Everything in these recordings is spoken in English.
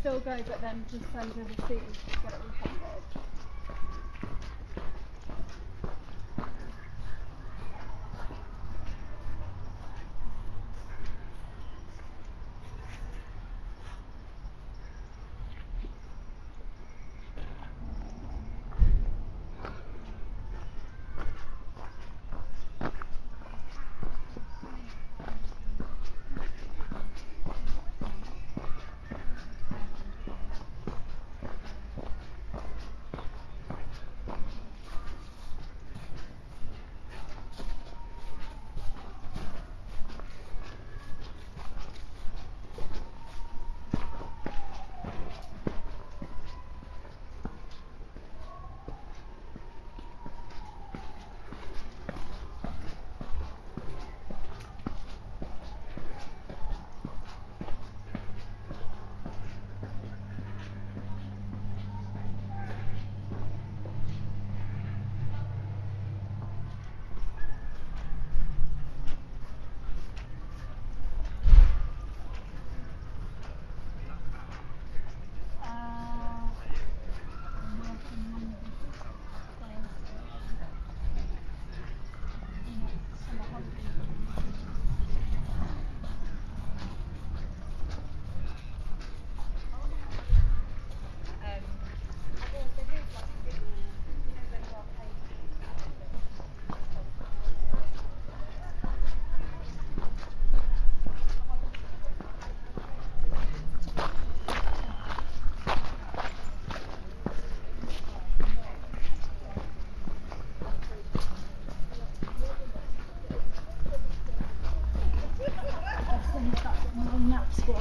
still go, but then just send overseas.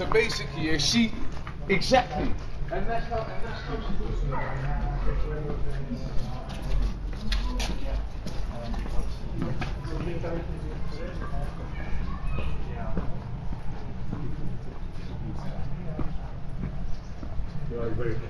So basically, you see exactly. And that's how. And that's how very,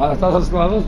Allah'a ısmarladık.